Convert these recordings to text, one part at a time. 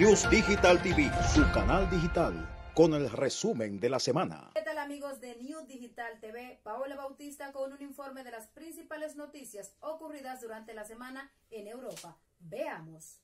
News Digital TV, su canal digital, con el resumen de la semana. ¿Qué tal amigos de News Digital TV? Paola Bautista con un informe de las principales noticias ocurridas durante la semana en Europa. Veamos.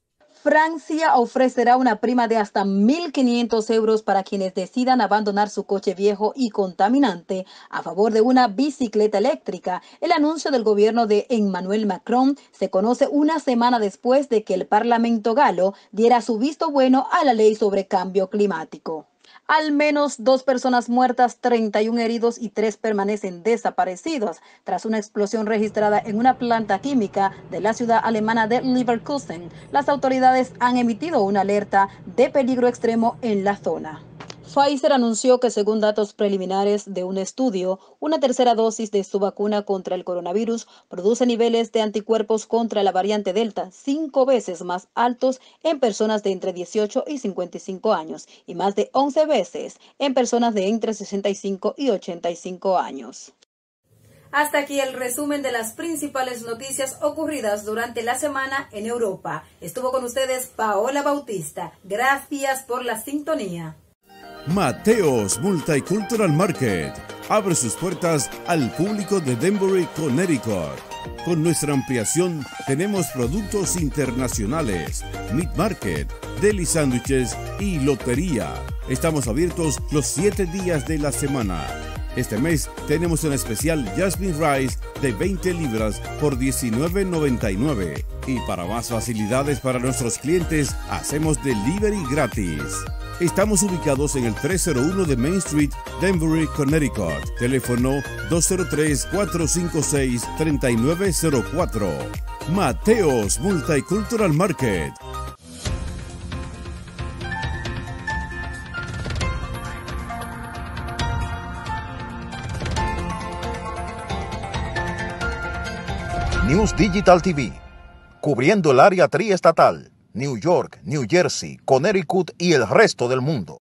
Francia ofrecerá una prima de hasta 1.500 euros para quienes decidan abandonar su coche viejo y contaminante a favor de una bicicleta eléctrica. El anuncio del gobierno de Emmanuel Macron se conoce una semana después de que el Parlamento galo diera su visto bueno a la ley sobre cambio climático. Al menos dos personas muertas, 31 heridos y tres permanecen desaparecidos tras una explosión registrada en una planta química de la ciudad alemana de Leverkusen. Las autoridades han emitido una alerta de peligro extremo en la zona. Pfizer anunció que según datos preliminares de un estudio, una tercera dosis de su vacuna contra el coronavirus produce niveles de anticuerpos contra la variante Delta cinco veces más altos en personas de entre 18 y 55 años y más de 11 veces en personas de entre 65 y 85 años. Hasta aquí el resumen de las principales noticias ocurridas durante la semana en Europa. Estuvo con ustedes Paola Bautista. Gracias por la sintonía. Mateos Multicultural Market abre sus puertas al público de Denver, Connecticut. Con nuestra ampliación tenemos productos internacionales, meat market, deli sándwiches y lotería. Estamos abiertos los 7 días de la semana. Este mes tenemos un especial Jasmine Rice de 20 libras por $19.99. Y para más facilidades para nuestros clientes, hacemos delivery gratis. Estamos ubicados en el 301 de Main Street, Denver, Connecticut. Teléfono 203-456-3904. Mateos Multicultural Market. News Digital TV, cubriendo el área triestatal New York, New Jersey, Connecticut y el resto del mundo.